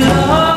love.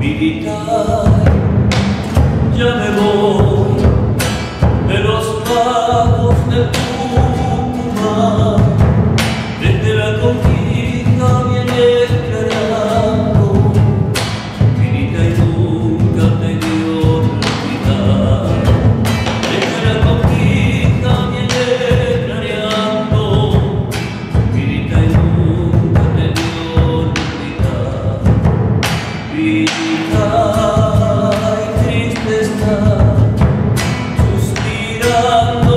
Mi guitarra, ya me voy love.